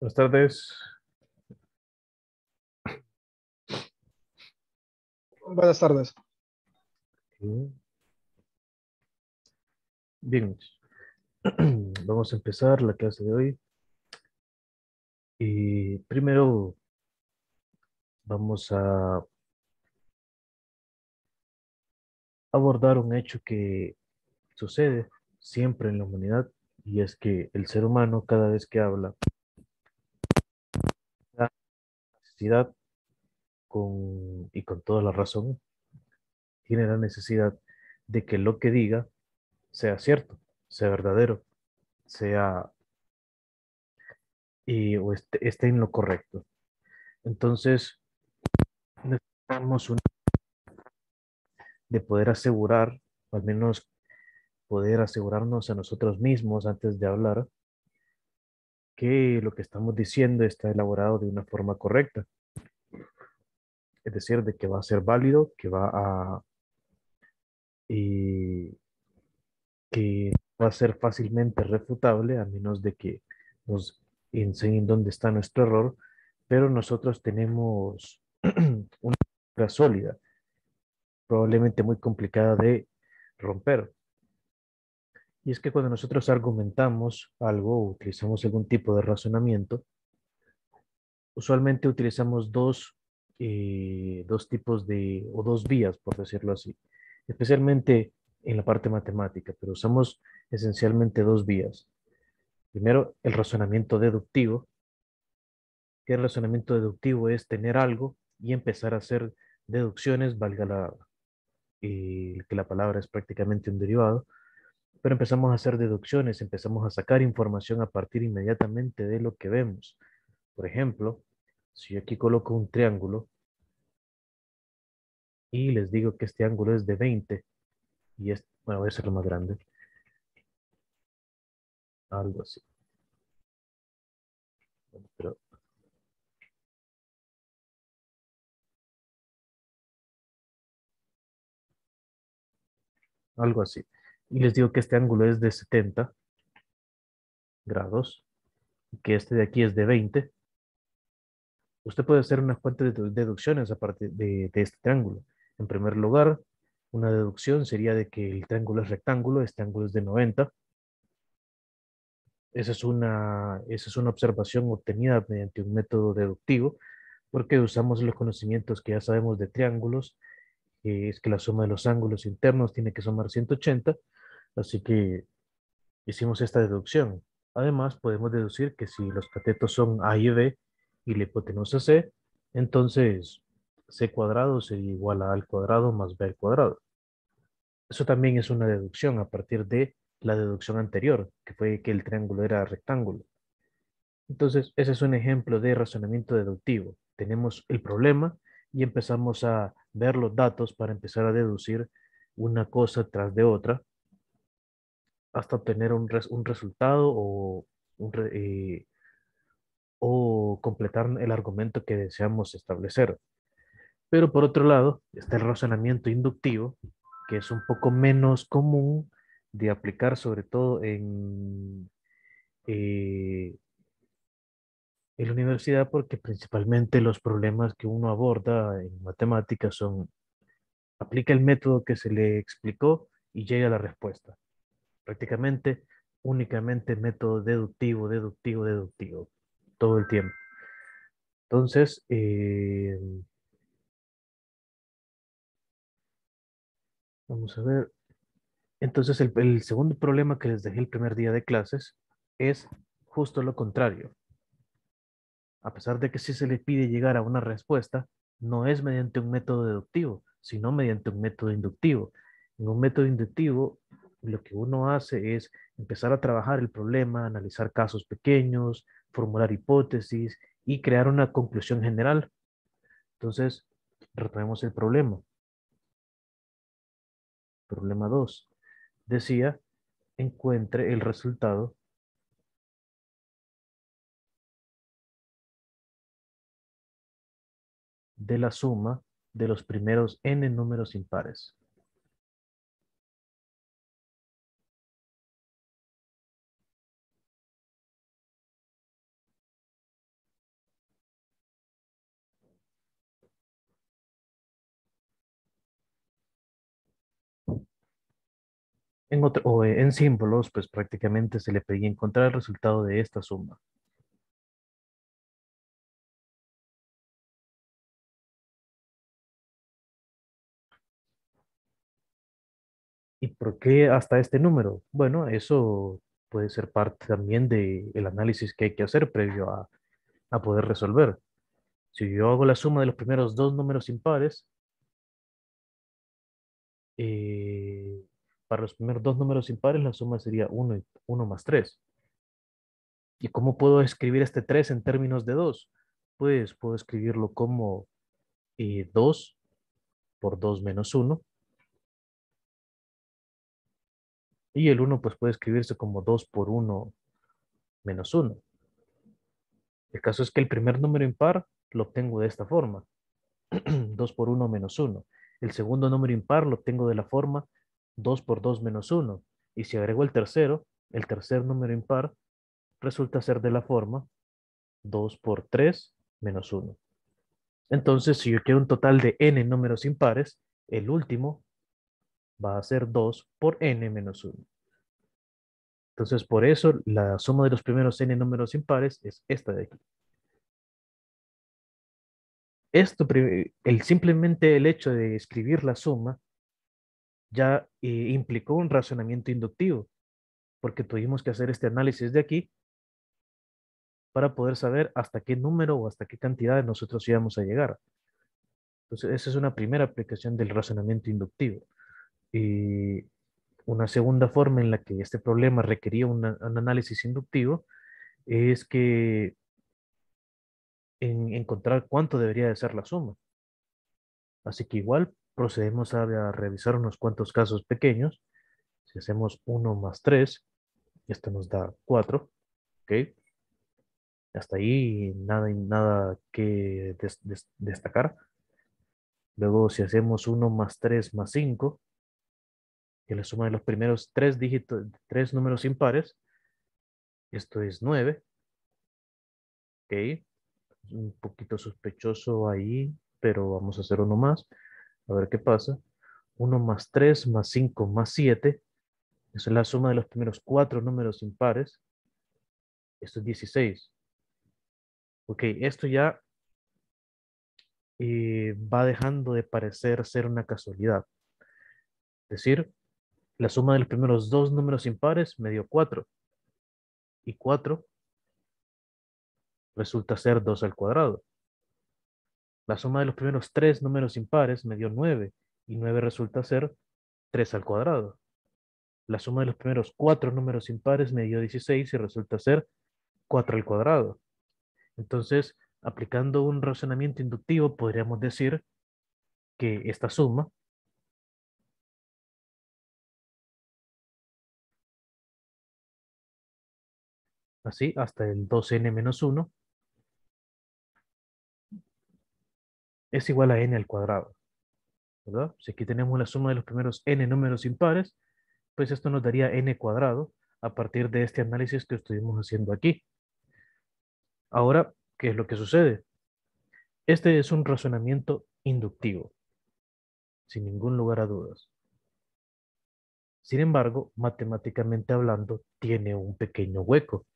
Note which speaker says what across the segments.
Speaker 1: Buenas tardes.
Speaker 2: Buenas tardes.
Speaker 1: Bien, vamos a empezar la clase de hoy. Y primero vamos a abordar un hecho que sucede siempre en la humanidad y es que el ser humano cada vez que habla necesidad con, y con toda la razón tiene la necesidad de que lo que diga sea cierto, sea verdadero, sea y, o esté, esté en lo correcto. Entonces, necesitamos un, de poder asegurar, al menos poder asegurarnos a nosotros mismos antes de hablar, que lo que estamos diciendo está elaborado de una forma correcta. Es decir, de que va a ser válido, que va a... Y que va a ser fácilmente refutable a menos de que nos enseñen dónde está nuestro error, pero nosotros tenemos una sólida, probablemente muy complicada de romper. Y es que cuando nosotros argumentamos algo utilizamos algún tipo de razonamiento, usualmente utilizamos dos, eh, dos tipos de, o dos vías, por decirlo así, especialmente en la parte matemática, pero usamos esencialmente dos vías. Primero, el razonamiento deductivo, que el razonamiento deductivo es tener algo y empezar a hacer deducciones, valga la, eh, que la palabra es prácticamente un derivado, pero empezamos a hacer deducciones, empezamos a sacar información a partir inmediatamente de lo que vemos. Por ejemplo, si yo aquí coloco un triángulo y les digo que este ángulo es de 20 y es, bueno, voy a hacerlo más grande. Algo así. Algo así. Y les digo que este ángulo es de 70 grados y que este de aquí es de 20. Usted puede hacer unas cuantas deducciones a partir de, de este triángulo. En primer lugar, una deducción sería de que el triángulo es rectángulo, este ángulo es de 90. Esa es una, esa es una observación obtenida mediante un método deductivo, porque usamos los conocimientos que ya sabemos de triángulos, es que la suma de los ángulos internos tiene que sumar 180, así que hicimos esta deducción. Además, podemos deducir que si los catetos son A y B y la hipotenusa C, entonces c cuadrado sería igual a al cuadrado más b al cuadrado. Eso también es una deducción a partir de la deducción anterior, que fue que el triángulo era rectángulo. Entonces, ese es un ejemplo de razonamiento deductivo. Tenemos el problema y empezamos a ver los datos para empezar a deducir una cosa tras de otra hasta obtener un, un resultado o, eh, o completar el argumento que deseamos establecer. Pero por otro lado, está el razonamiento inductivo, que es un poco menos común de aplicar, sobre todo en, eh, en la universidad, porque principalmente los problemas que uno aborda en matemáticas son, aplica el método que se le explicó y llega a la respuesta. Prácticamente, únicamente método deductivo, deductivo, deductivo, todo el tiempo. Entonces, eh, Vamos a ver. Entonces, el, segundo problema que les dejé el primer día de clases es justo lo contrario. A pesar de que sí se le pide llegar a una respuesta, no es mediante un método deductivo, sino mediante un método inductivo. En un método inductivo, lo que uno hace es empezar a trabajar el problema, analizar casos pequeños, formular hipótesis y crear una conclusión general. Entonces, retomemos el problema. Problema 2. Decía, encuentre el resultado de la suma de los primeros n números impares. En, símbolos, pues prácticamente se le pedía encontrar el resultado de esta suma. ¿Y por qué hasta este número? Bueno, eso puede ser parte también del análisis que hay que hacer previo a, a poder resolver. Si yo hago la suma de los primeros dos números impares, eh, para los primeros dos números impares la suma sería 1, y 1 más 3. ¿Y cómo puedo escribir este 3 en términos de 2? Pues puedo escribirlo como 2 eh, por 2 menos 1 Y el 1 pues puede escribirse como 2 por 1 menos 1. El caso es que el primer número impar lo obtengo de esta forma. 2 por 1 menos 1. El segundo número impar lo obtengo de la forma 2 por 2 menos 1. Y si agrego el tercero, el tercer número impar resulta ser de la forma 2 por 3 menos 1. Entonces, si yo quiero un total de n números impares, el último va a ser 2 por n menos 1. Entonces, por eso la suma de los primeros n números impares es esta de aquí. Esto, el, simplemente el hecho de escribir la suma ya eh, implicó un razonamiento inductivo, porque tuvimos que hacer este análisis de aquí para poder saber hasta qué número o hasta qué cantidad nosotros íbamos a llegar. Entonces, esa es una primera aplicación del razonamiento inductivo. Y una segunda forma en la que este problema requería un análisis inductivo es que en encontrar cuánto debería de ser la suma. Así que igual procedemos a, revisar unos cuantos casos pequeños. Si hacemos 1 más 3, esto nos da 4. ¿ok? Hasta ahí nada, nada que destacar. Luego si hacemos 1 más 3 más 5, que la suma de los primeros tres dígitos, tres números impares. Esto es 9. Ok. Un poquito sospechoso ahí, pero vamos a hacer uno más. A ver qué pasa. 1 más 3 más 5 más 7. Esa es la suma de los primeros cuatro números impares. Esto es 16. Ok, esto ya eh, va dejando de parecer ser una casualidad. Es decir, la suma de los primeros dos números impares me dio 4. Y 4 resulta ser 2 al cuadrado. La suma de los primeros tres números impares me dio 9. Y 9 resulta ser 3 al cuadrado. La suma de los primeros cuatro números impares me dio 16 y resulta ser 4 al cuadrado. Entonces, aplicando un razonamiento inductivo, podríamos decir que esta suma así hasta el 2n es igual a n al cuadrado. ¿verdad? Si aquí tenemos la suma de los primeros n números impares, pues esto nos daría n cuadrado a partir de este análisis que estuvimos haciendo aquí. Ahora, ¿qué es lo que sucede? Este es un razonamiento inductivo, sin ningún lugar a dudas. Sin embargo, matemáticamente hablando, tiene un pequeño hueco.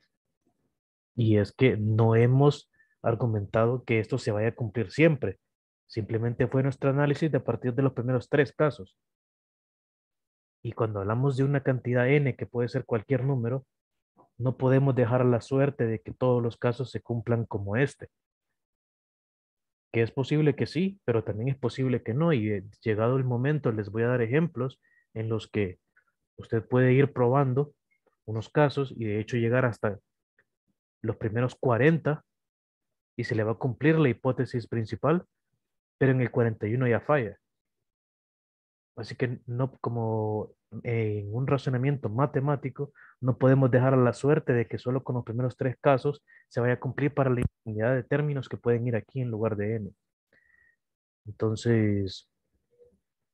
Speaker 1: Y es que no hemos argumentado que esto se vaya a cumplir siempre. Simplemente fue nuestro análisis de a partir de los primeros tres casos. Y cuando hablamos de una cantidad n que puede ser cualquier número, no podemos dejar la suerte de que todos los casos se cumplan como este. Que es posible que sí, pero también es posible que no. Y eh, llegado el momento les voy a dar ejemplos en los que usted puede ir probando unos casos y de hecho llegar hasta los primeros 40 y se le va a cumplir la hipótesis principal, pero en el 41 ya falla. Así que no como en un razonamiento matemático no podemos dejar a la suerte de que solo con los primeros tres casos se vaya a cumplir para la infinidad de términos que pueden ir aquí en lugar de n. Entonces,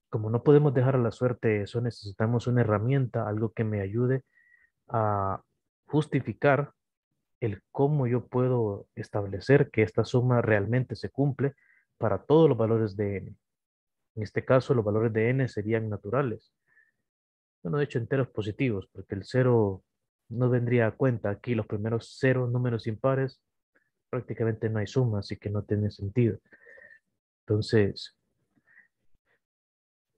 Speaker 1: como no podemos dejar a la suerte eso, necesitamos una herramienta, algo que me ayude a justificar el cómo yo puedo establecer que esta suma realmente se cumple para todos los valores de n. En este caso, los valores de n serían naturales. bueno, de hecho enteros positivos, porque el cero no vendría a cuenta. Aquí los primeros cero números impares prácticamente no hay suma, así que no tiene sentido. Entonces,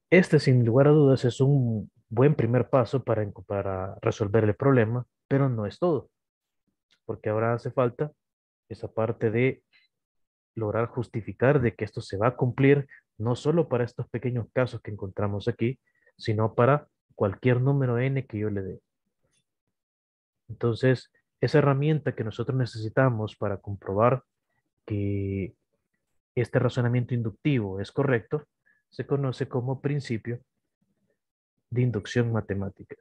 Speaker 1: este sin lugar a dudas es un buen primer paso para, para resolver el problema, pero no es todo, porque ahora hace falta esa parte de lograr justificar de que esto se va a cumplir no solo para estos pequeños casos que encontramos aquí, sino para cualquier número n que yo le dé. Entonces, esa herramienta que nosotros necesitamos para comprobar que este razonamiento inductivo es correcto, se conoce como principio de inducción matemática.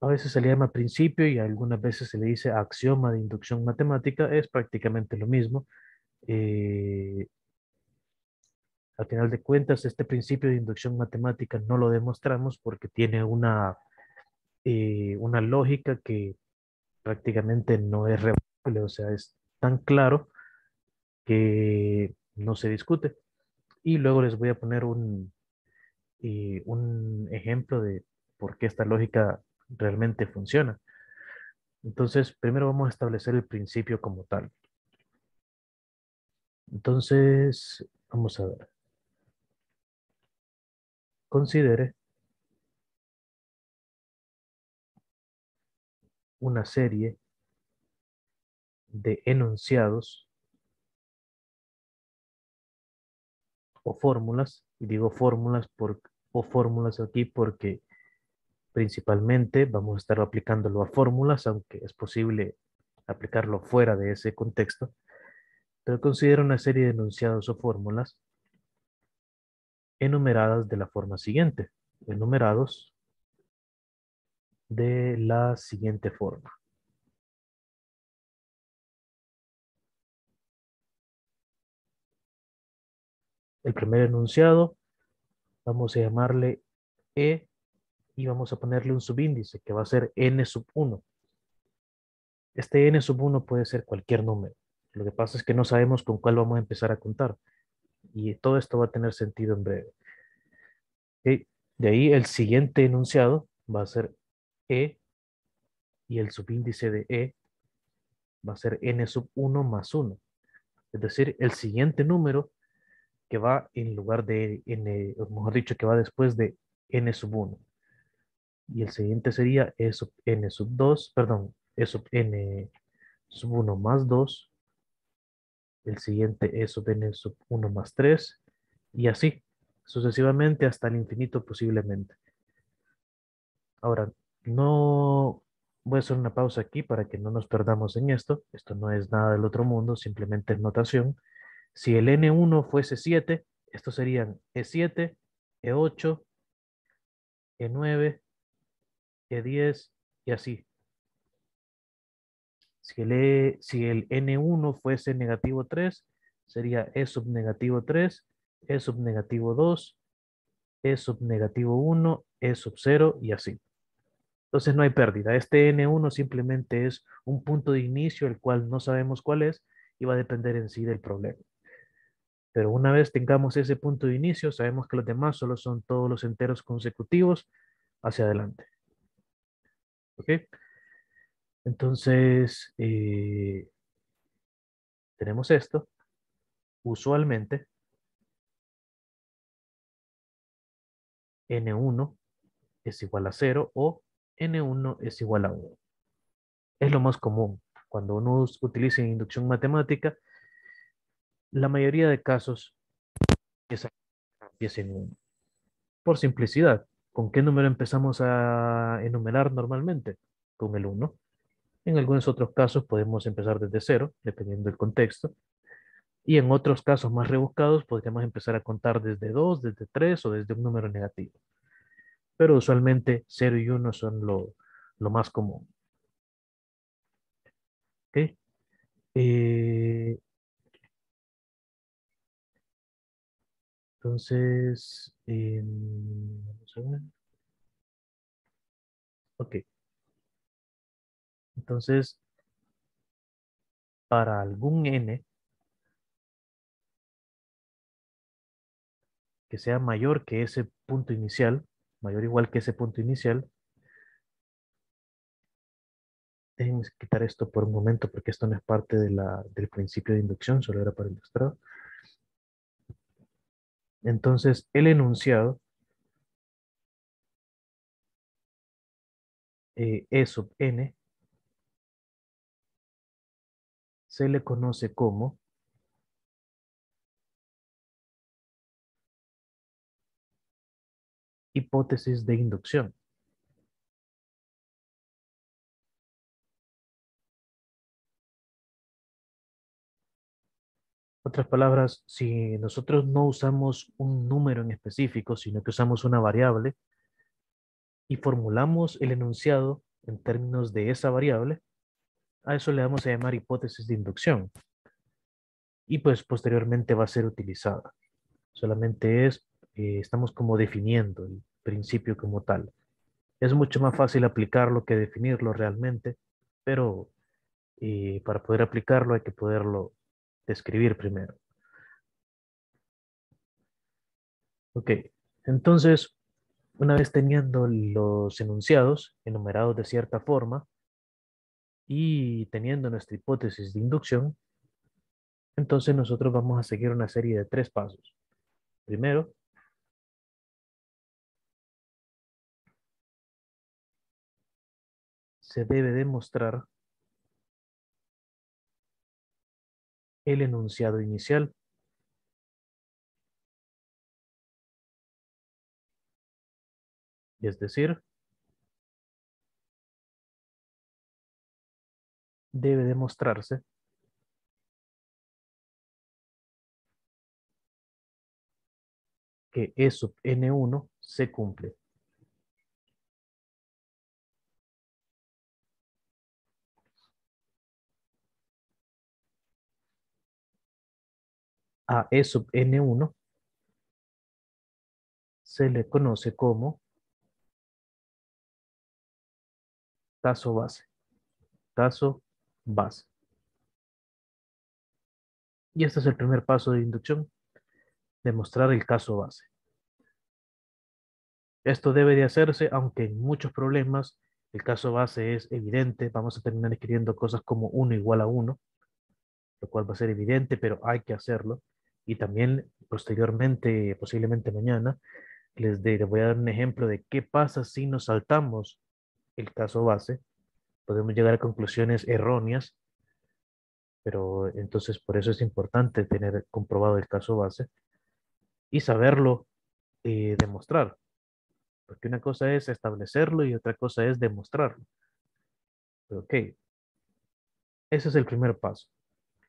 Speaker 1: A veces se le llama principio y algunas veces se le dice axioma de inducción matemática. Es prácticamente lo mismo. Eh, al final de cuentas, este principio de inducción matemática no lo demostramos porque tiene una, eh, una lógica que prácticamente no es rebatible, o sea, es tan claro que no se discute. Y luego les voy a poner un, eh, un ejemplo de por qué esta lógica realmente funciona. Entonces, primero vamos a establecer el principio como tal. Entonces, vamos a ver. Considere una serie de enunciados o fórmulas, y digo fórmulas por, o fórmulas aquí porque Principalmente vamos a estar aplicándolo a fórmulas, aunque es posible aplicarlo fuera de ese contexto. Pero considero una serie de enunciados o fórmulas enumeradas de la forma siguiente. Enumerados de la siguiente forma. El primer enunciado, vamos a llamarle E y vamos a ponerle un subíndice que va a ser n sub 1. Este n sub 1 puede ser cualquier número. Lo que pasa es que no sabemos con cuál vamos a empezar a contar. Y todo esto va a tener sentido en breve. De ahí el siguiente enunciado va a ser e y el subíndice de e va a ser n sub 1 más 1. Es decir, el siguiente número que va en lugar de n, mejor dicho, que va después de n sub 1 y el siguiente sería E sub n sub 2, perdón, E sub n sub 1 más 2, el siguiente E sub n sub 1 más 3, y así, sucesivamente hasta el infinito posiblemente. Ahora, no voy a hacer una pausa aquí para que no nos perdamos en esto. Esto no es nada del otro mundo, simplemente es notación. Si el N1 fuese 7, estos serían E7, E8, E9, e10 y así. Si el, e, si el N1 fuese negativo 3, sería E sub negativo 3, E sub negativo 2, E sub negativo 1, E sub 0 y así. Entonces no hay pérdida. Este N1 simplemente es un punto de inicio, el cual no sabemos cuál es y va a depender en sí del problema. Pero una vez tengamos ese punto de inicio, sabemos que los demás solo son todos los enteros consecutivos hacia adelante. ¿Ok? Entonces, eh, tenemos esto. Usualmente, N1 es igual a 0 o N1 es igual a 1. Es lo más común. Cuando uno utiliza inducción matemática, la mayoría de casos empieza en 1. Por simplicidad. ¿Con qué número empezamos a enumerar normalmente? Con el 1. En algunos otros casos podemos empezar desde 0, dependiendo del contexto. Y en otros casos más rebuscados podríamos empezar a contar desde 2, desde 3 o desde un número negativo. Pero usualmente 0 y 1 son lo, más común. ¿Ok? Eh, Entonces, Ok. Entonces, para algún n que sea mayor que ese punto inicial, mayor o igual que ese punto inicial, déjenme quitar esto por un momento porque esto no es parte del principio de inducción, solo era para ilustrar. Entonces, el enunciado eh, E sub n se le conoce como hipótesis de inducción. Otras palabras, si nosotros no usamos un número en específico, sino que usamos una variable y formulamos el enunciado en términos de esa variable, a eso le vamos a llamar hipótesis de inducción. Y pues posteriormente va a ser utilizada. Solamente es, eh, estamos como definiendo el principio como tal. Es mucho más fácil aplicarlo que definirlo realmente, pero eh, para poder aplicarlo hay que poderlo describir primero. Ok, entonces, una vez teniendo los enunciados enumerados de cierta forma, y teniendo nuestra hipótesis de inducción, entonces nosotros vamos a seguir una serie de tres pasos. Primero, se debe demostrar el enunciado inicial. Es decir, debe demostrarse que E sub n1 se cumple. A E sub n1 se le conoce como caso base. Caso base. Y este es el primer paso de inducción, demostrar el caso base. Esto debe de hacerse, aunque en muchos problemas el caso base es evidente, vamos a terminar escribiendo cosas como 1 igual a 1, lo cual va a ser evidente, pero hay que hacerlo. Y también posteriormente, posiblemente mañana, les, les voy a dar un ejemplo de qué pasa si nos saltamos el caso base podemos llegar a conclusiones erróneas, pero entonces por eso es importante tener comprobado el caso base y saberlo eh, demostrar. Porque una cosa es establecerlo y otra cosa es demostrarlo. Ok. Ese es el primer paso.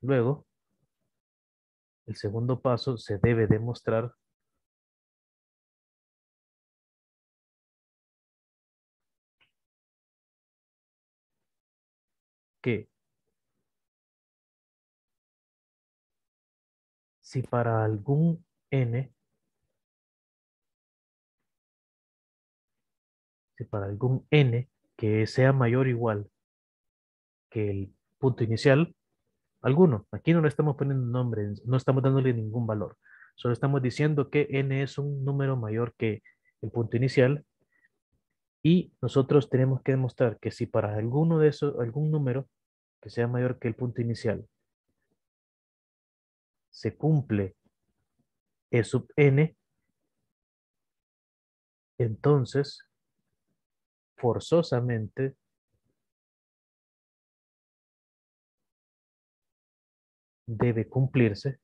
Speaker 1: Luego, el segundo paso se debe demostrar que si para algún n, si para algún n que sea mayor o igual que el punto inicial, alguno, aquí no le estamos poniendo nombre, no estamos dándole ningún valor, solo estamos diciendo que n es un número mayor que el punto inicial y nosotros tenemos que demostrar que si para alguno de esos, algún número que sea mayor que el punto inicial, se cumple E sub n, entonces forzosamente debe cumplirse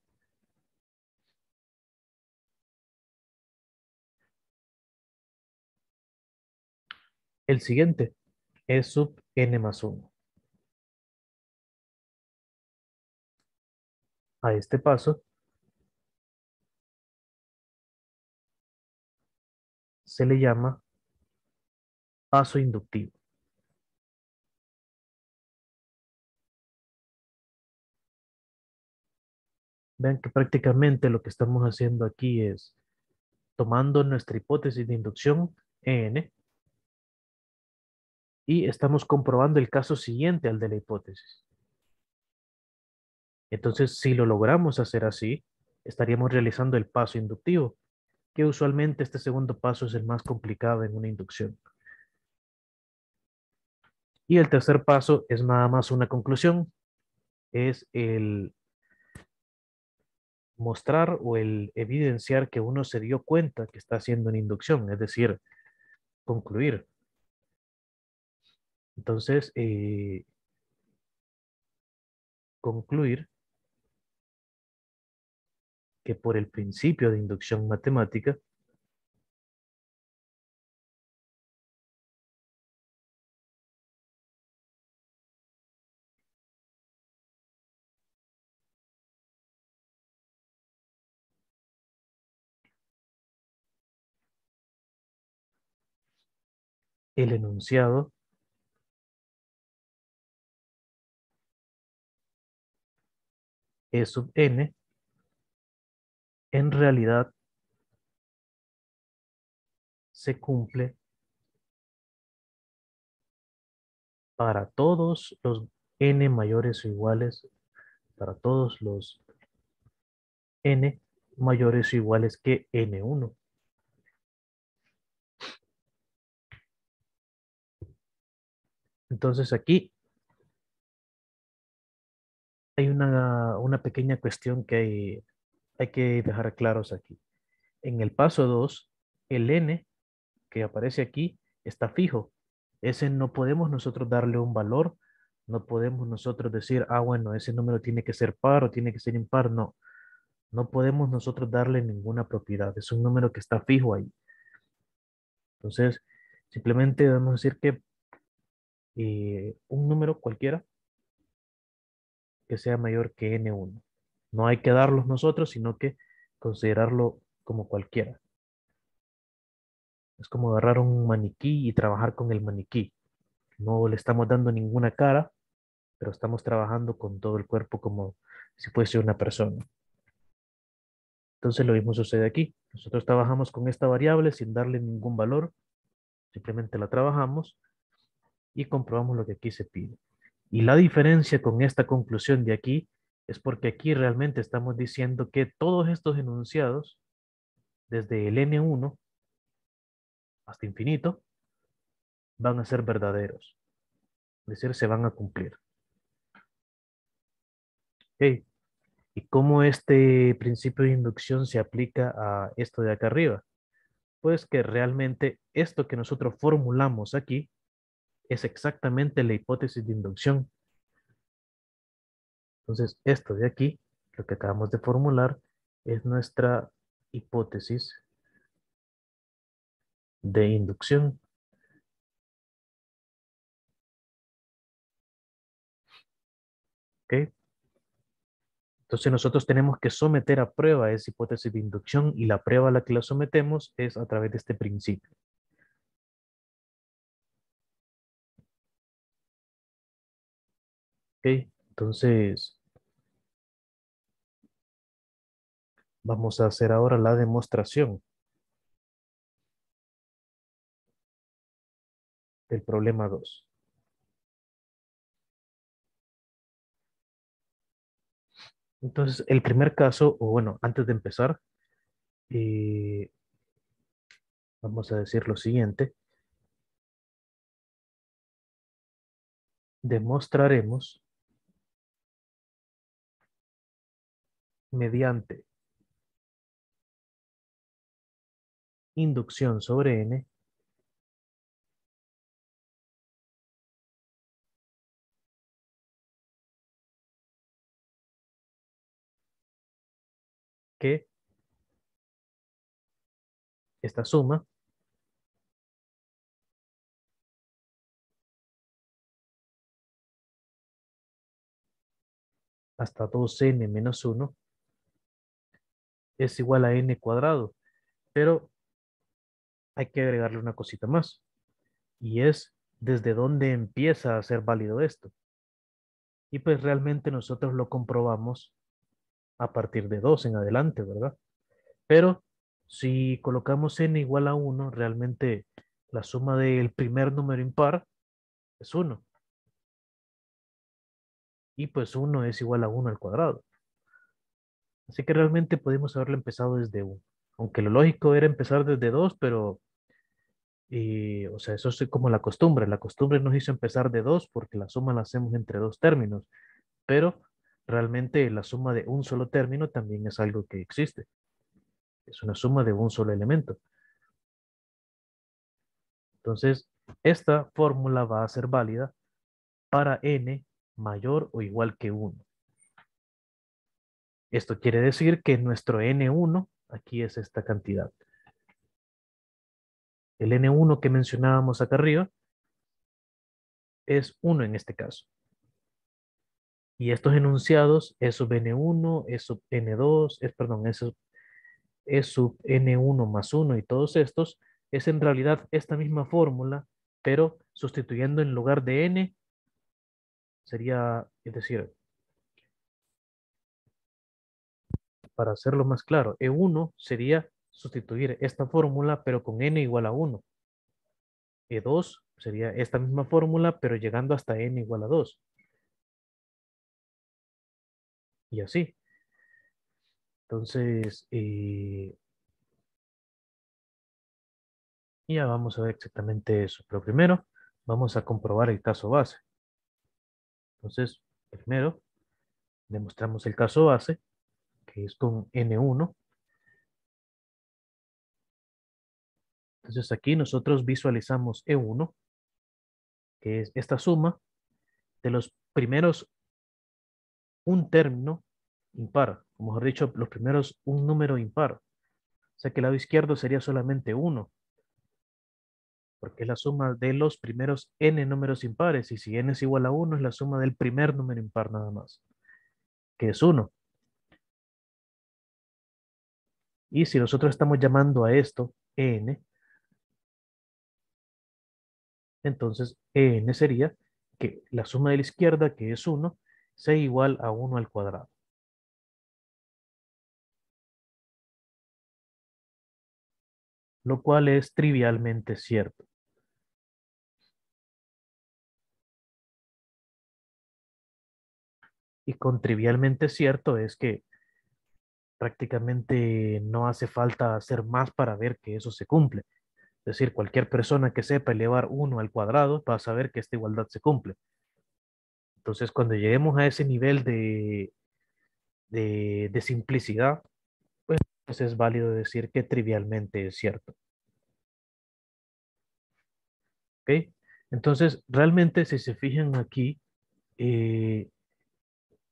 Speaker 1: El siguiente es sub n más 1. A este paso se le llama paso inductivo. Vean que prácticamente lo que estamos haciendo aquí es tomando nuestra hipótesis de inducción n y estamos comprobando el caso siguiente al de la hipótesis. Entonces, si lo logramos hacer así, estaríamos realizando el paso inductivo, que usualmente este segundo paso es el más complicado en una inducción. Y el tercer paso es nada más una conclusión, es el mostrar o el evidenciar que uno se dio cuenta que está haciendo una inducción, es decir, concluir. Entonces, eh, concluir que por el principio de inducción matemática, el enunciado E sub n en realidad se cumple para todos los n mayores o iguales, para todos los n mayores o iguales que n1. Entonces aquí hay una, una pequeña cuestión que hay, hay que dejar claros aquí. En el paso 2, el n que aparece aquí está fijo. Ese no podemos nosotros darle un valor, no podemos nosotros decir, ah, bueno, ese número tiene que ser par o tiene que ser impar, no. No podemos nosotros darle ninguna propiedad, es un número que está fijo ahí. Entonces, simplemente debemos decir que eh, un número cualquiera que sea mayor que n1. No hay que darlos nosotros, sino que considerarlo como cualquiera. Es como agarrar un maniquí y trabajar con el maniquí. No le estamos dando ninguna cara, pero estamos trabajando con todo el cuerpo como si fuese una persona. Entonces lo mismo sucede aquí. Nosotros trabajamos con esta variable sin darle ningún valor. Simplemente la trabajamos y comprobamos lo que aquí se pide. Y la diferencia con esta conclusión de aquí es porque aquí realmente estamos diciendo que todos estos enunciados, desde el N1 hasta infinito, van a ser verdaderos. Es decir, se van a cumplir. ¿Y cómo este principio de inducción se aplica a esto de acá arriba? Pues que realmente esto que nosotros formulamos aquí es exactamente la hipótesis de inducción. Entonces, esto de aquí, lo que acabamos de formular, es nuestra hipótesis de inducción. ¿Ok? Entonces nosotros tenemos que someter a prueba esa hipótesis de inducción y la prueba a la que la sometemos es a través de este principio. Entonces vamos a hacer ahora la demostración del problema 2. Entonces, el primer caso, o bueno, antes de empezar, eh, vamos a decir lo siguiente. Demostraremos mediante inducción sobre n que esta suma hasta 2n menos 1 es igual a n cuadrado. Pero hay que agregarle una cosita más. Y es desde dónde empieza a ser válido esto. Y pues realmente nosotros lo comprobamos a partir de 2 en adelante, ¿verdad? Pero si colocamos n igual a 1, realmente la suma del primer número impar es 1. Y pues 1 es igual a 1 al cuadrado. Así que realmente podemos haberlo empezado desde 1. Aunque lo lógico era empezar desde 2, pero... Y, o sea, eso es como la costumbre. La costumbre nos hizo empezar de 2 porque la suma la hacemos entre dos términos. Pero realmente la suma de un solo término también es algo que existe. Es una suma de un solo elemento. Entonces, esta fórmula va a ser válida para n mayor o igual que 1. Esto quiere decir que nuestro n1 aquí es esta cantidad. El n1 que mencionábamos acá arriba es 1 en este caso. Y estos enunciados, E sub n1, E sub n2, es, perdón, E sub, e sub n1 más 1 y todos estos, es en realidad esta misma fórmula, pero sustituyendo en lugar de n, sería, es decir, para hacerlo más claro, E1 sería sustituir esta fórmula, pero con n igual a 1. E2 sería esta misma fórmula, pero llegando hasta n igual a 2. Y así. Entonces, eh, ya vamos a ver exactamente eso. Pero primero, vamos a comprobar el caso base. Entonces, primero, demostramos el caso base, es con N1. Entonces aquí nosotros visualizamos E1, que es esta suma de los primeros un término impar, o mejor dicho, los primeros un número impar. O sea que el lado izquierdo sería solamente 1, porque es la suma de los primeros n números impares, y si n es igual a 1 es la suma del primer número impar nada más, que es 1. Y si nosotros estamos llamando a esto n, entonces n sería que la suma de la izquierda, que es 1, sea igual a 1 al cuadrado. Lo cual es trivialmente cierto. Y con trivialmente cierto es que prácticamente no hace falta hacer más para ver que eso se cumple. Es decir, cualquier persona que sepa elevar 1 al cuadrado va a saber que esta igualdad se cumple. Entonces, cuando lleguemos a ese nivel de, de, simplicidad, pues es válido decir que trivialmente es cierto. ¿Ok? Entonces, realmente, si se fijan aquí, eh,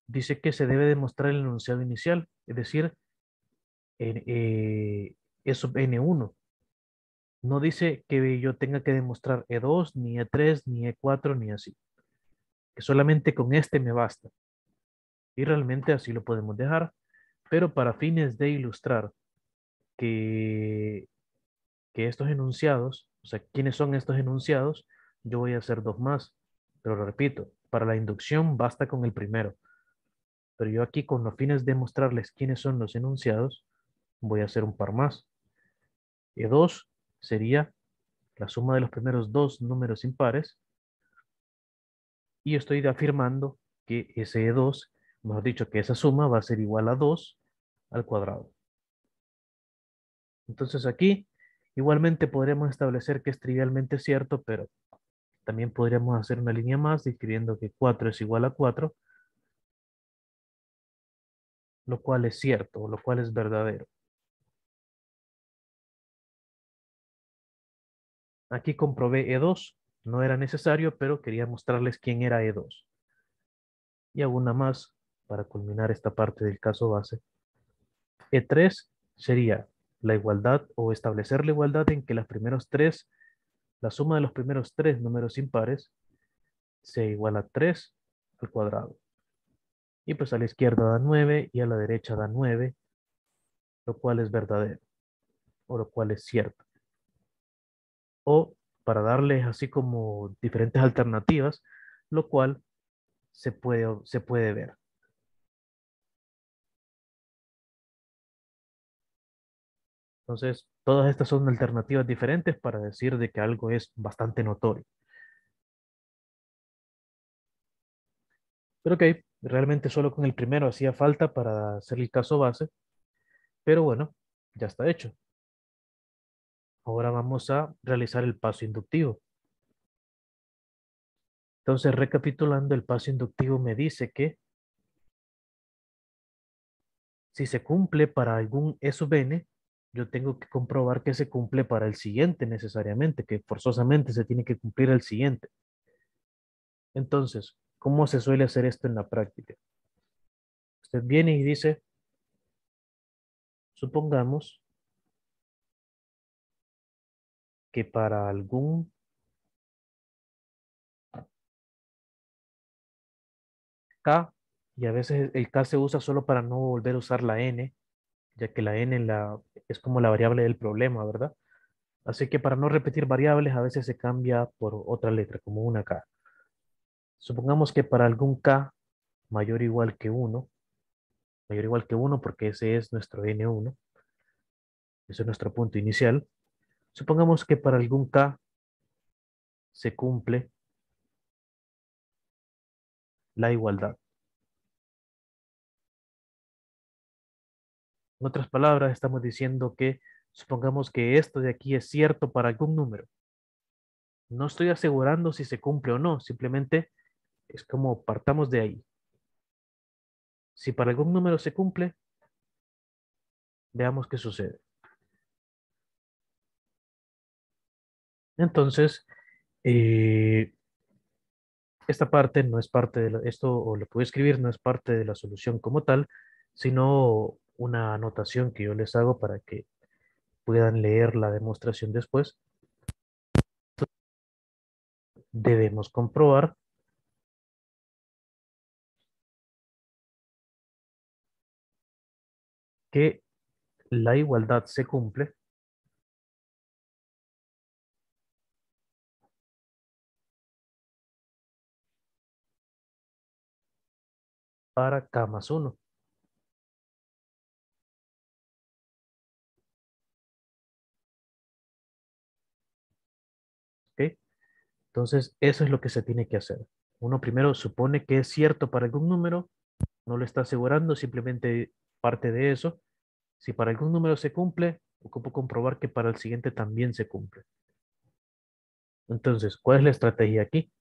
Speaker 1: dice que se debe demostrar el enunciado inicial, es decir, eh, E sub N1. No dice que yo tenga que demostrar E2, ni E3, ni E4, ni así que solamente con este me basta. Y realmente así lo podemos dejar, pero para fines de ilustrar que, que estos enunciados, o sea, quiénes son estos enunciados, yo voy a hacer dos más. Pero lo repito, para la inducción basta con el primero. Pero yo aquí con los fines de mostrarles quiénes son los enunciados, voy a hacer un par más. E2 sería la suma de los primeros dos números impares y estoy afirmando que ese 2, mejor dicho, que esa suma va a ser igual a 2 al cuadrado. Entonces aquí igualmente podríamos establecer que es trivialmente cierto, pero también podríamos hacer una línea más describiendo que 4 es igual a 4, lo cual es cierto, lo cual es verdadero. Aquí comprobé E2, no era necesario, pero quería mostrarles quién era E2. Y hago una más para culminar esta parte del caso base. E3 sería la igualdad o establecer la igualdad en que las primeros tres, la suma de los primeros tres números impares sea igual a 3 al cuadrado. Y pues a la izquierda da 9 y a la derecha da 9, lo cual es verdadero, o lo cual es cierto. O para darles así como diferentes alternativas, lo cual se puede, se puede ver. Entonces, todas estas son alternativas diferentes para decir de que algo es bastante notorio. Pero ok, realmente solo con el primero hacía falta para hacer el caso base. Pero bueno, ya está hecho. Ahora vamos a realizar el paso inductivo. Entonces, recapitulando, el paso inductivo me dice que si se cumple para algún E sub n, yo tengo que comprobar que se cumple para el siguiente necesariamente, que forzosamente se tiene que cumplir el siguiente. Entonces, ¿cómo se suele hacer esto en la práctica? Usted viene y dice, supongamos que para algún K, y a veces el K se usa solo para no volver a usar la N, ya que la N la, es como la variable del problema, ¿verdad? Así que para no repetir variables, a veces se cambia por otra letra, como una K. Supongamos que para algún K mayor o igual que 1, mayor o igual que 1 porque ese es nuestro N1, ese es nuestro punto inicial, Supongamos que para algún K se cumple la igualdad. En otras palabras, estamos diciendo que supongamos que esto de aquí es cierto para algún número. No estoy asegurando si se cumple o no, simplemente es como partamos de ahí. Si para algún número se cumple, veamos qué sucede. Entonces, eh, esta parte no es parte de esto, o lo que voy a escribir no es parte de la solución como tal, sino una anotación que yo les hago para que puedan leer la demostración después. Debemos comprobar que la igualdad se cumple para K más 1. ¿Ok? Entonces, eso es lo que se tiene que hacer. Uno primero supone que es cierto para algún número, no lo está asegurando, simplemente parte de eso. Si para algún número se cumple, ocupo comprobar que para el siguiente también se cumple. Entonces, ¿cuál es la estrategia aquí?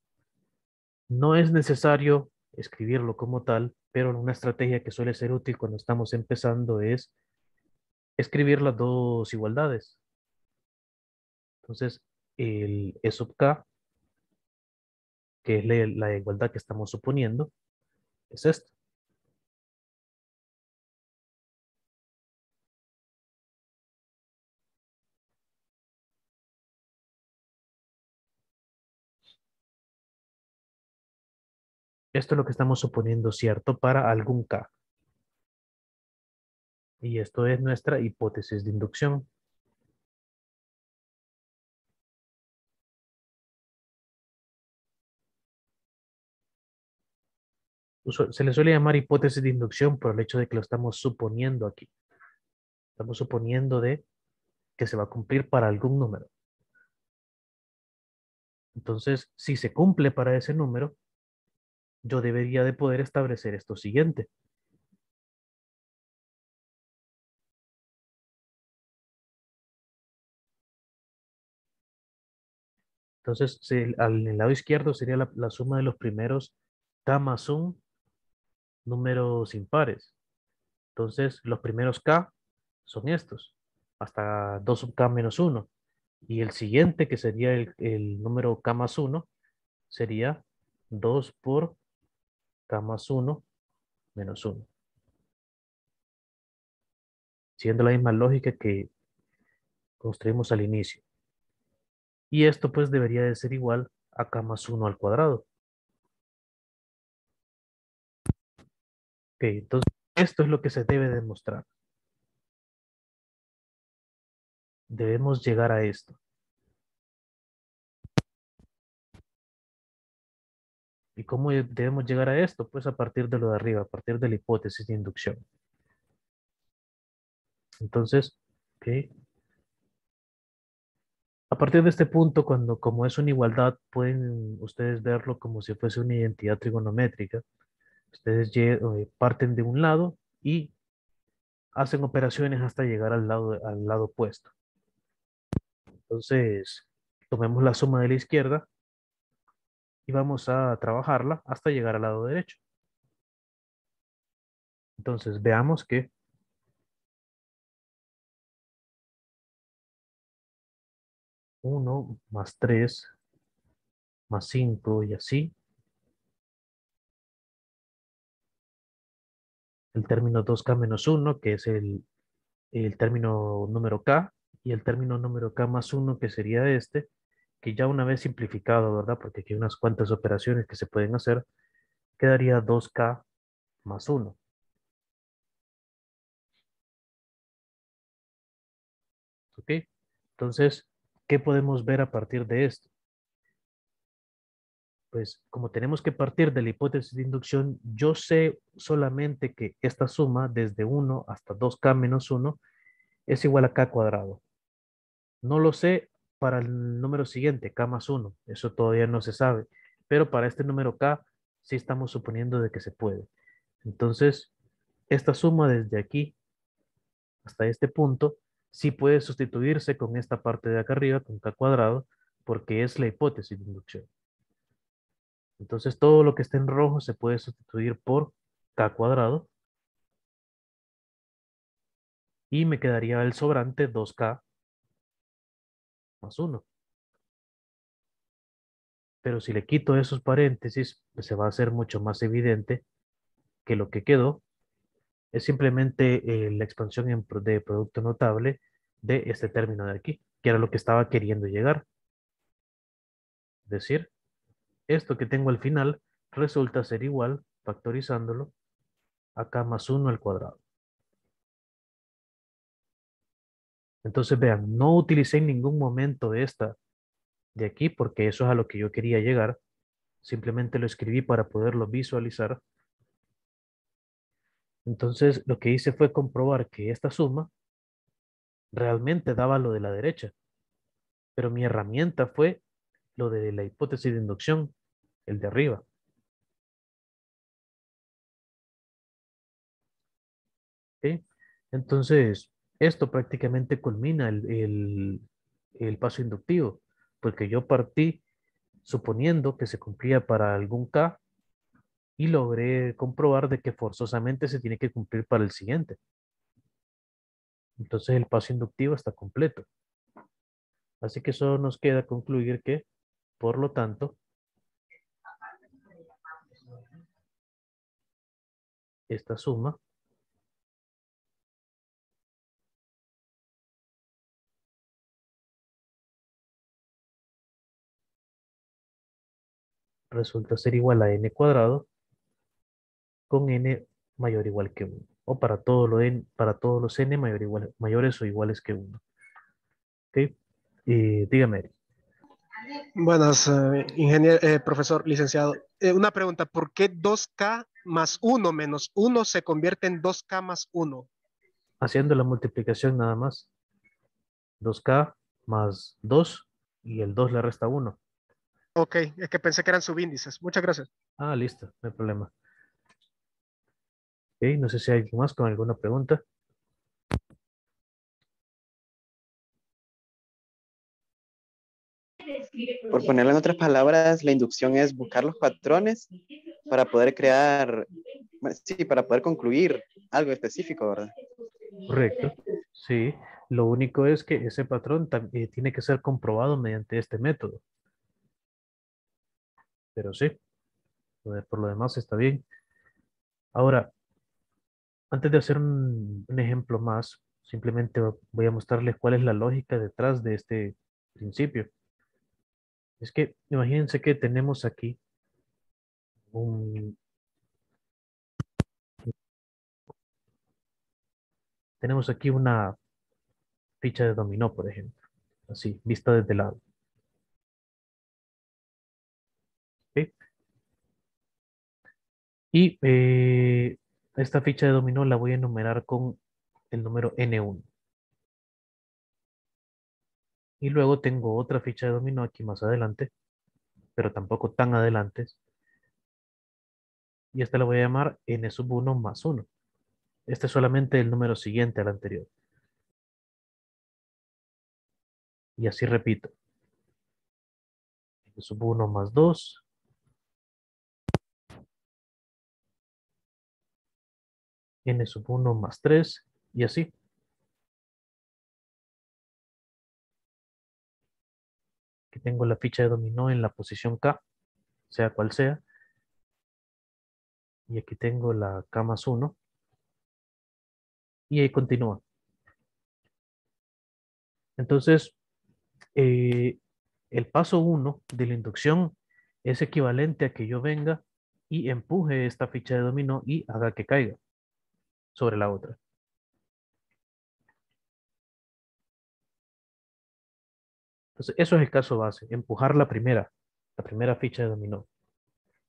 Speaker 1: No es necesario escribirlo como tal, pero una estrategia que suele ser útil cuando estamos empezando es escribir las dos igualdades. Entonces, el E sub k, que es la, igualdad que estamos suponiendo, es esto. Esto es lo que estamos suponiendo cierto para algún K. Y esto es nuestra hipótesis de inducción. Se le suele llamar hipótesis de inducción por el hecho de que lo estamos suponiendo aquí. Estamos suponiendo de que se va a cumplir para algún número. Entonces, si se cumple para ese número, yo debería de poder establecer esto siguiente. Entonces, al, el lado izquierdo sería la, suma de los primeros K más 1 números impares. Entonces, los primeros K son estos, hasta 2 sub K menos 1. Y el siguiente, que sería el, el número K más 1, sería 2 por K más 1 menos 1. Siguiendo la misma lógica que construimos al inicio. Y esto pues debería de ser igual a K más 1 al cuadrado. Ok, entonces esto es lo que se debe demostrar. Debemos llegar a esto. ¿Y cómo debemos llegar a esto? Pues a partir de lo de arriba, a partir de la hipótesis de inducción. Entonces, ¿ok? A partir de este punto, cuando como es una igualdad, pueden ustedes verlo como si fuese una identidad trigonométrica. Ustedes eh, parten de un lado y hacen operaciones hasta llegar al lado, al lado opuesto. Entonces, tomemos la suma de la izquierda y vamos a trabajarla hasta llegar al lado derecho. Entonces, veamos que 1 más 3 más 5 y así. El término 2K menos 1, que es el, el término número K, y el término número K más 1, que sería este, que ya una vez simplificado, ¿verdad? Porque aquí hay unas cuantas operaciones que se pueden hacer, quedaría 2K más 1. ¿Ok? Entonces, ¿qué podemos ver a partir de esto? Pues como tenemos que partir de la hipótesis de inducción, yo sé solamente que esta suma desde 1 hasta 2k menos 1 es igual a k cuadrado. No lo sé para el número siguiente, k más 1. Eso todavía no se sabe. Pero para este número k sí estamos suponiendo de que se puede. Entonces, esta suma desde aquí hasta este punto sí puede sustituirse con esta parte de acá arriba, con k cuadrado, porque es la hipótesis de inducción. Entonces todo lo que está en rojo se puede sustituir por k cuadrado. Y me quedaría el sobrante 2k más 1. Pero si le quito esos paréntesis, pues se va a hacer mucho más evidente que lo que quedó es simplemente eh, la expansión de producto notable de este término de aquí, que era lo que estaba queriendo llegar. Es decir, esto que tengo al final resulta ser igual, factorizándolo, acá más 1 al cuadrado. Entonces vean, no utilicé en ningún momento esta de aquí porque eso es a lo que yo quería llegar. Simplemente lo escribí para poderlo visualizar entonces, lo que hice fue comprobar que esta suma realmente daba lo de la derecha. Pero mi herramienta fue lo de la hipótesis de inducción, el de arriba. Entonces, esto prácticamente culmina el, el paso inductivo, porque yo partí suponiendo que se cumplía para algún K y logré comprobar de que forzosamente se tiene que cumplir para el siguiente. Entonces el paso inductivo está completo. Así que solo nos queda concluir que, por lo tanto, esta suma resulta ser igual a n cuadrado con n mayor o igual que 1. O para, todo lo n, para todos los n mayor, igual, mayores o iguales que 1. ¿Ok? Y dígame.
Speaker 2: Buenas, eh, ingeniero, eh, profesor, licenciado. Eh, una pregunta, ¿por qué 2K más 1 menos 1 se convierte en 2K más 1?
Speaker 1: Haciendo la multiplicación nada más. 2K más 2 y el 2 le resta 1.
Speaker 2: Ok, es que pensé que eran subíndices. Muchas gracias.
Speaker 1: Ah, listo, no hay problema no sé si hay alguien más con alguna pregunta.
Speaker 3: Por ponerlo en otras palabras, la inducción es buscar los patrones para poder crear, sí, para poder concluir algo específico, ¿verdad?
Speaker 1: Correcto, sí. Lo único es que ese patrón también tiene que ser comprobado mediante este método. Pero sí, por lo demás está bien. Ahora, antes de hacer un, ejemplo más, simplemente voy a mostrarles cuál es la lógica detrás de este principio. Es que imagínense que tenemos aquí un, tenemos aquí una ficha de dominó, por ejemplo, así, vista desde lado. Y eh, esta ficha de dominó la voy a enumerar con el número N1. Y luego tengo otra ficha de dominó aquí más adelante, pero tampoco tan adelante, y esta la voy a llamar n sub 1 más 1. Este es solamente el número siguiente al anterior. Y así repito. n sub 1 más 2. N sub 1 más 3 y así. Aquí tengo la ficha de dominó en la posición K, sea cual sea. Y aquí tengo la K más 1. Y ahí continúa. Entonces, eh, el paso 1 de la inducción es equivalente a que yo venga y empuje esta ficha de dominó y haga que caiga sobre la otra. Entonces, eso es el caso base, empujar la primera, la primera ficha de dominó.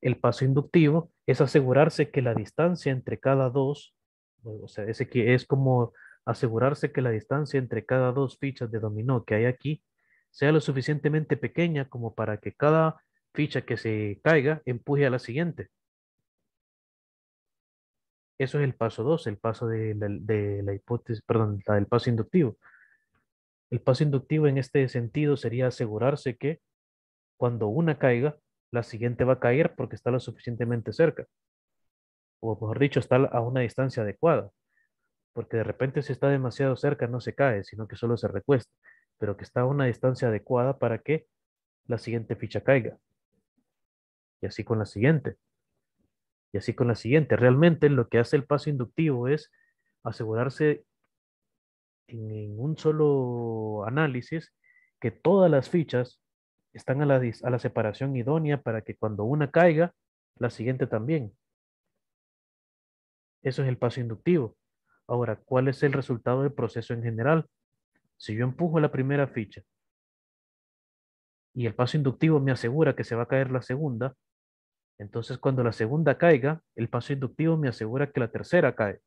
Speaker 1: El paso inductivo es asegurarse que la distancia entre cada dos, o sea, ese que es como asegurarse que la distancia entre cada dos fichas de dominó que hay aquí sea lo suficientemente pequeña como para que cada ficha que se caiga empuje a la siguiente. Eso es el paso 2, el paso de la, hipótesis, perdón, del paso inductivo. El paso inductivo en este sentido sería asegurarse que cuando una caiga, la siguiente va a caer porque está lo suficientemente cerca. O mejor dicho, está a una distancia adecuada. Porque de repente si está demasiado cerca no se cae, sino que solo se recuesta. Pero que está a una distancia adecuada para que la siguiente ficha caiga. Y así con la siguiente. Y así con la siguiente. Realmente lo que hace el paso inductivo es asegurarse en, un solo análisis que todas las fichas están a la, a la separación idónea para que cuando una caiga, la siguiente también. Eso es el paso inductivo. Ahora, ¿cuál es el resultado del proceso en general? Si yo empujo la primera ficha y el paso inductivo me asegura que se va a caer la segunda, entonces, cuando la segunda caiga, el paso inductivo me asegura que la tercera cae.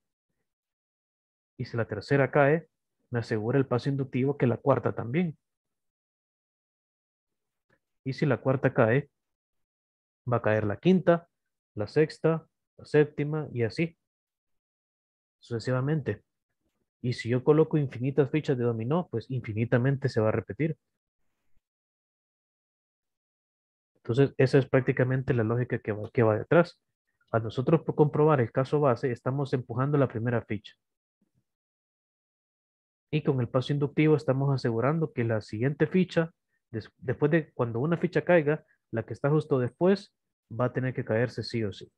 Speaker 1: Y si la tercera cae, me asegura el paso inductivo que la cuarta también. Y si la cuarta cae, va a caer la quinta, la sexta, la séptima y así. Sucesivamente. Y si yo coloco infinitas fichas de dominó, pues infinitamente se va a repetir. Entonces, esa es prácticamente la lógica que va, que va detrás. A nosotros por comprobar el caso base, estamos empujando la primera ficha. Y con el paso inductivo estamos asegurando que la siguiente ficha, después de cuando una ficha caiga, la que está justo después va a tener que caerse sí o sí.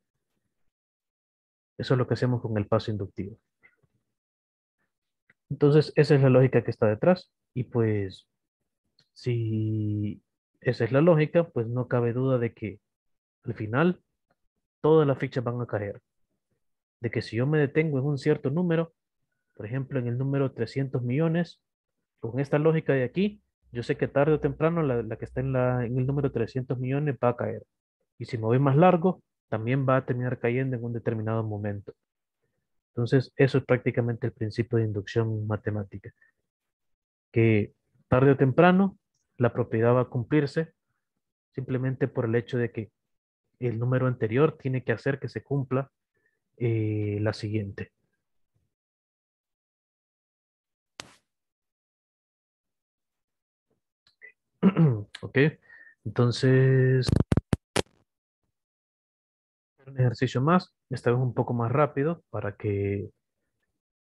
Speaker 1: Eso es lo que hacemos con el paso inductivo. Entonces, esa es la lógica que está detrás. Y pues, si esa es la lógica, pues no cabe duda de que al final todas las fichas van a caer. De que si yo me detengo en un cierto número, por ejemplo en el número 300 millones, con esta lógica de aquí, yo sé que tarde o temprano la, que está en, la, en el número 300 millones va a caer. Y si me voy más largo, también va a terminar cayendo en un determinado momento. Entonces, eso es prácticamente el principio de inducción matemática. Que tarde o temprano la propiedad va a cumplirse simplemente por el hecho de que el número anterior tiene que hacer que se cumpla eh, la siguiente. ok, entonces un ejercicio más, esta vez un poco más rápido para que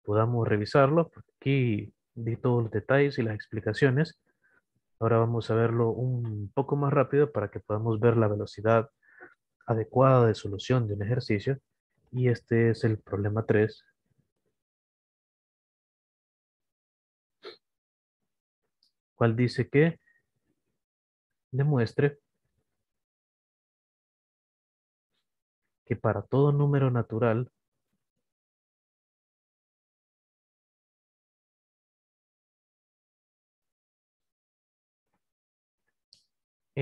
Speaker 1: podamos revisarlo. Aquí di todos los detalles y las explicaciones. Ahora vamos a verlo un poco más rápido para que podamos ver la velocidad adecuada de solución de un ejercicio. Y este es el problema 3. ¿Cuál dice que demuestre que para todo número natural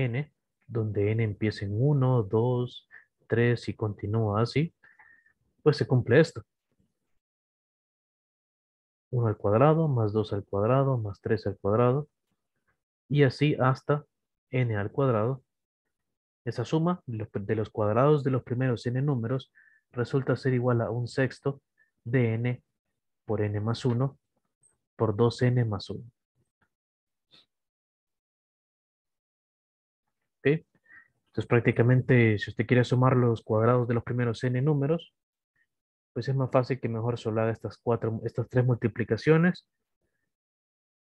Speaker 1: n, donde n empieza en 1, 2, 3 y continúa así, pues se cumple esto. 1 al cuadrado, más 2 al cuadrado, más 3 al cuadrado, y así hasta n al cuadrado, esa suma de los, cuadrados de los primeros n números resulta ser igual a un sexto de n por n más 1 por 2n más 1. ¿Ok? Entonces prácticamente si usted quiere sumar los cuadrados de los primeros n números, pues es más fácil que mejor solo estas, cuatro, estas tres multiplicaciones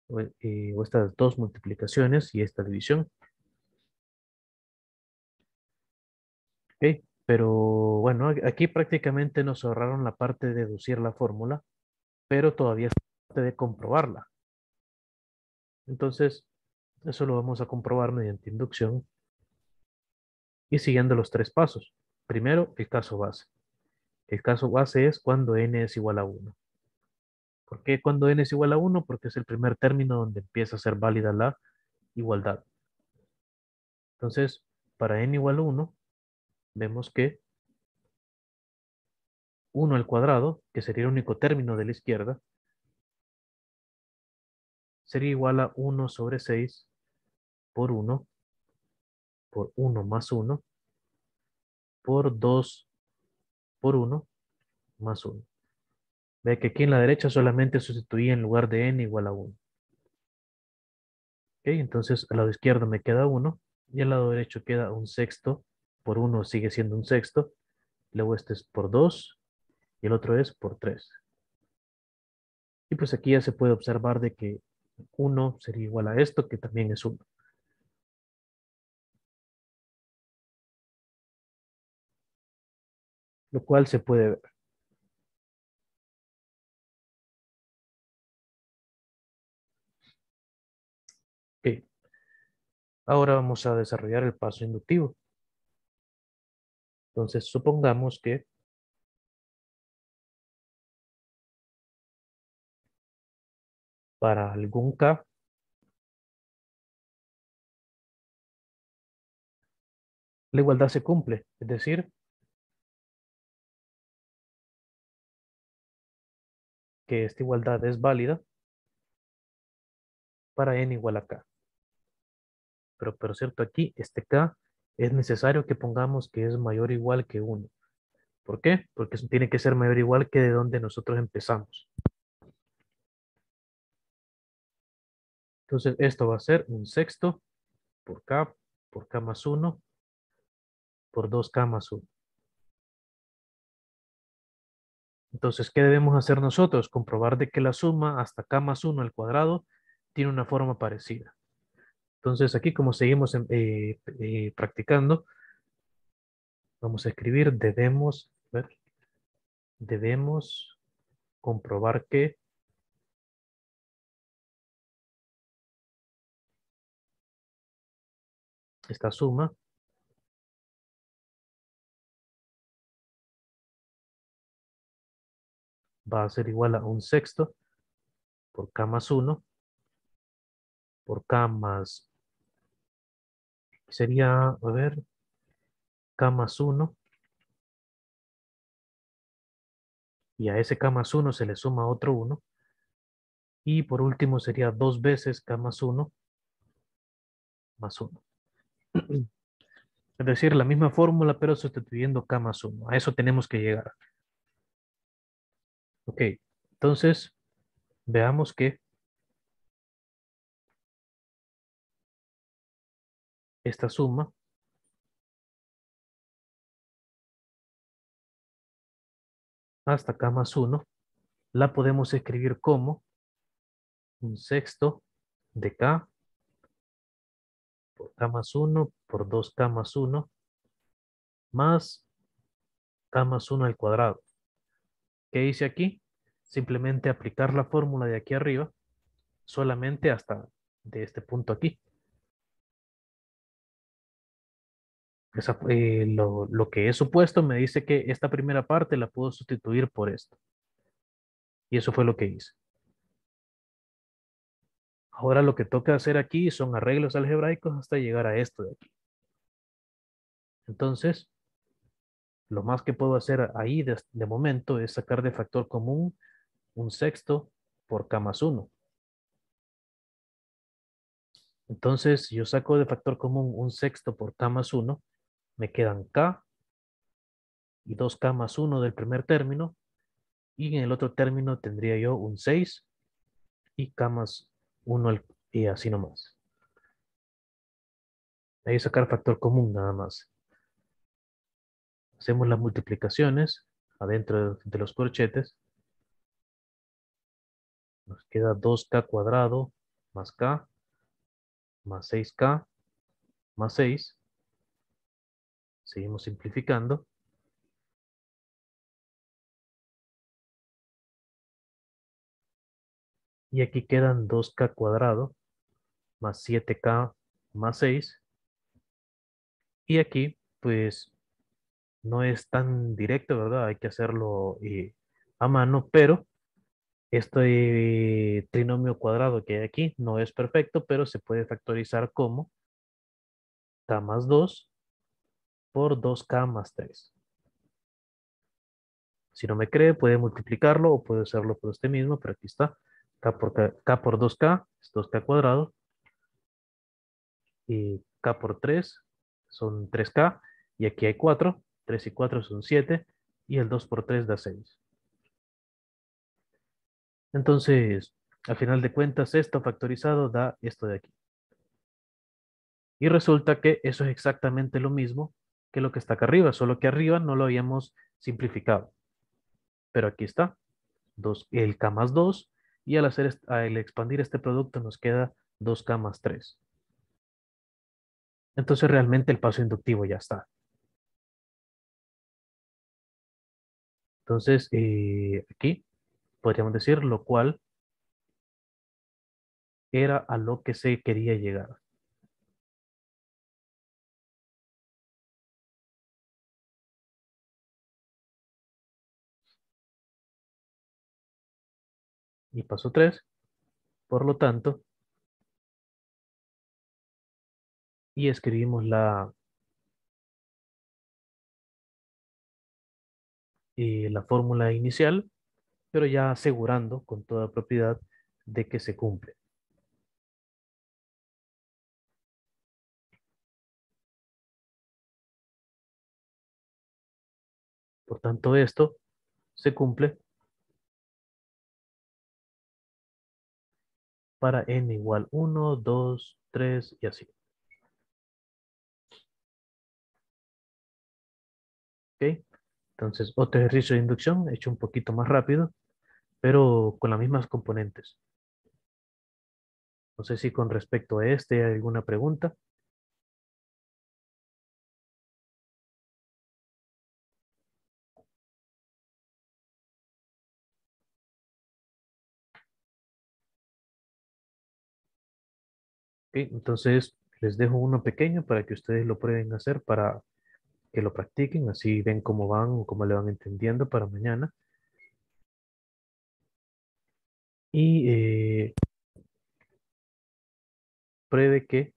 Speaker 1: o, eh, o estas dos multiplicaciones y esta división. Ok, pero bueno, aquí prácticamente nos ahorraron la parte de deducir la fórmula, pero todavía es parte de comprobarla. Entonces, eso lo vamos a comprobar mediante inducción y siguiendo los tres pasos. Primero, el caso base. El caso base es cuando n es igual a 1. ¿Por qué cuando n es igual a 1? Porque es el primer término donde empieza a ser válida la igualdad. Entonces, para n igual a 1, vemos que 1 al cuadrado, que sería el único término de la izquierda, sería igual a 1 sobre 6 por 1 por 1 más 1 por 2 por 1 más 1. Ve que aquí en la derecha solamente sustituía en lugar de n igual a 1. Ok, entonces al lado izquierdo me queda 1 y al lado derecho queda un sexto. Por 1 sigue siendo un sexto. Luego este es por 2 y el otro es por 3. Y pues aquí ya se puede observar de que 1 sería igual a esto, que también es 1. Lo cual se puede ver. Ahora vamos a desarrollar el paso inductivo. Entonces, supongamos que para algún K la igualdad se cumple, es decir, que esta igualdad es válida para n igual a k. Pero, por cierto, aquí este k es necesario que pongamos que es mayor o igual que 1. ¿Por qué? Porque tiene que ser mayor o igual que de donde nosotros empezamos. Entonces, esto va a ser un sexto por k, por k más 1, por 2k más 1. Entonces, ¿qué debemos hacer nosotros? Comprobar de que la suma hasta k más 1 al cuadrado tiene una forma parecida. Entonces, aquí como seguimos eh, eh, practicando, vamos a escribir debemos, ver, debemos comprobar que esta suma va a ser igual a un sexto por k más 1 por k más sería, a ver, k más 1 y a ese k más 1 se le suma otro 1 y por último sería dos veces k más 1 más 1. Es decir, la misma fórmula, pero sustituyendo K más 1. A eso tenemos que llegar. Ok, entonces veamos que esta suma. Hasta K más 1 la podemos escribir como un sexto de K por K más 1 por 2K más 1 más K más 1 al cuadrado. ¿Qué hice aquí? Simplemente aplicar la fórmula de aquí arriba solamente hasta de este punto aquí. Eh, lo, lo, que he supuesto me dice que esta primera parte la puedo sustituir por esto. Y eso fue lo que hice. Ahora lo que toca hacer aquí son arreglos algebraicos hasta llegar a esto de aquí. Entonces, lo más que puedo hacer ahí de, momento es sacar de factor común un sexto por k más 1. Entonces, yo saco de factor común un sexto por k más 1 me quedan K y 2K más 1 del primer término. Y en el otro término tendría yo un 6 y K más 1 y así nomás. Ahí sacar factor común nada más. Hacemos las multiplicaciones adentro de los corchetes. Nos queda 2K cuadrado más K más 6K más 6. Seguimos simplificando. Y aquí quedan 2K cuadrado más 7K más 6. Y aquí, pues, no es tan directo, ¿verdad? Hay que hacerlo eh, a mano, pero este trinomio cuadrado que hay aquí no es perfecto, pero se puede factorizar como k más 2 por 2k más 3. Si no me cree, puede multiplicarlo o puede hacerlo por este mismo, pero aquí está. K por, k, por 2k es 2k cuadrado. Y k por 3 son 3k. Y aquí hay 4. 3 y 4 son 7. Y el 2 por 3 da 6. Entonces, al final de cuentas, esto factorizado da esto de aquí. Y resulta que eso es exactamente lo mismo que lo que está acá arriba, solo que arriba no lo habíamos simplificado. Pero aquí está, el K más 2, y al, hacer, al expandir este producto nos queda 2K más 3. Entonces realmente el paso inductivo ya está. Entonces, eh, aquí podríamos decir, lo cual era a lo que se quería llegar. Y paso 3, por lo tanto, y escribimos la, y la fórmula inicial pero ya asegurando con toda propiedad de que se cumple. Por tanto, esto se cumple para n igual 1, 2, 3 y así. ¿Ok? Entonces, otro ejercicio de inducción hecho un poquito más rápido pero con las mismas componentes. No sé si con respecto a este hay alguna pregunta. entonces les dejo uno pequeño para que ustedes lo prueben hacer para que lo practiquen, así ven cómo van o cómo le van entendiendo para mañana. y eh, pruebe que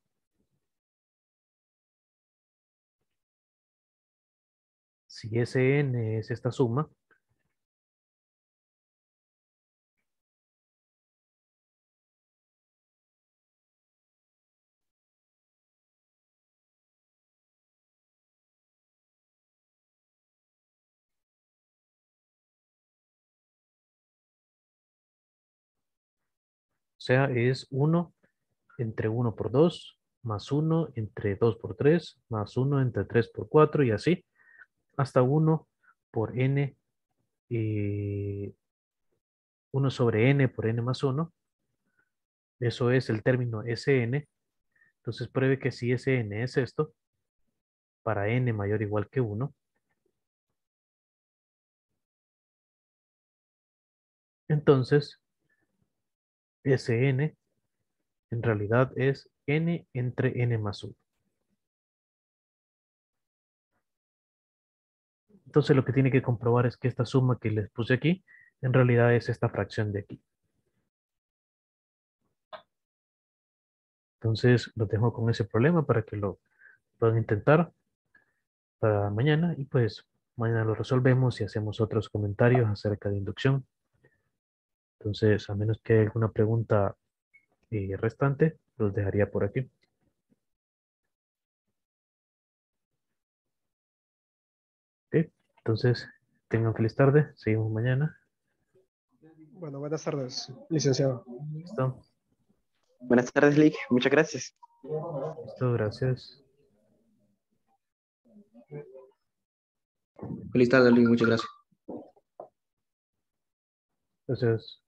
Speaker 1: si Sn es esta suma, sea, es 1 entre 1 por 2, más 1 entre 2 por 3, más 1 entre 3 por 4 y así, hasta 1 por n, 1 eh, sobre n por n más 1. Eso es el término Sn. Entonces pruebe que si Sn es esto, para n mayor o igual que 1, entonces Sn en realidad es n entre n más 1. Entonces lo que tiene que comprobar es que esta suma que les puse aquí, en realidad es esta fracción de aquí. Entonces lo dejo con ese problema para que lo puedan intentar para mañana y pues mañana lo resolvemos y hacemos otros comentarios acerca de inducción. Entonces, a menos que haya alguna pregunta eh, restante, los dejaría por aquí. Entonces, tengan feliz tarde. Seguimos mañana.
Speaker 2: Bueno, buenas tardes, licenciado.
Speaker 1: ¿Listo?
Speaker 3: Buenas tardes, Lick. Muchas gracias.
Speaker 1: Listo, gracias.
Speaker 4: Feliz tarde, Luis. Muchas gracias.
Speaker 1: Gracias.